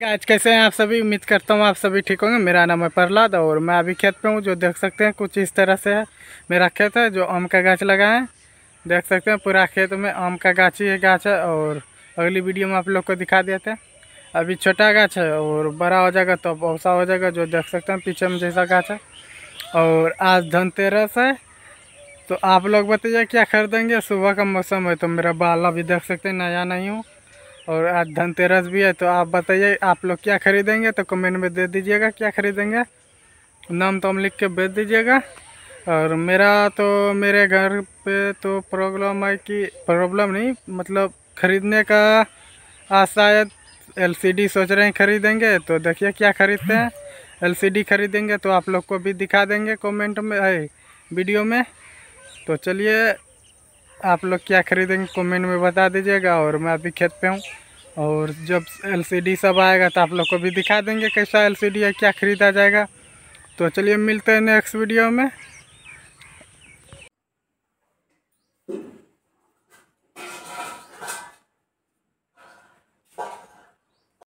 आज कैसे हैं आप सभी? उम्मीद करता हूँ आप सभी ठीक होंगे। मेरा नाम है प्रहलाद और मैं अभी खेत पे हूँ, जो देख सकते हैं कुछ इस तरह से है। मेरा खेत है, जो आम का गाछ लगा है। देख सकते हैं पूरा खेत में आम का गाछ ही गाछ है और अगली वीडियो में आप लोग को दिखा देते हैं। अभी छोटा गाछ है और बड़ा हो जाएगा तो ऐसा हो जाएगा, जो देख सकते हैं पीछे में जैसा गाछ है। और आज धनतेरस है तो आप लोग बताइए क्या खरीदेंगे? सुबह का मौसम है तो मेरा बाल अभी देख सकते हैं, नया नहीं हूँ। और आज धनतेरस भी है तो आप बताइए, आप लोग क्या खरीदेंगे? तो कमेंट में दे दीजिएगा, क्या खरीदेंगे? नाम तो हम लिख के भेज दीजिएगा। और मेरा तो मेरे घर पे तो प्रॉब्लम है कि प्रॉब्लम नहीं मतलब ख़रीदने का आज शायद एलसीडी सोच रहे हैं ख़रीदेंगे तो देखिए क्या ख़रीदते हैं। एलसीडी ख़रीदेंगे तो आप लोग को भी दिखा देंगे कमेंट में वीडियो में। तो चलिए आप लोग क्या खरीदेंगे कमेंट में बता दीजिएगा और मैं अभी खेत पे हूँ। और जब एलसीडी सब आएगा तो आप लोग को भी दिखा देंगे कैसा एलसीडी है, क्या ख़रीदा जाएगा। तो चलिए मिलते हैं नेक्स्ट वीडियो में।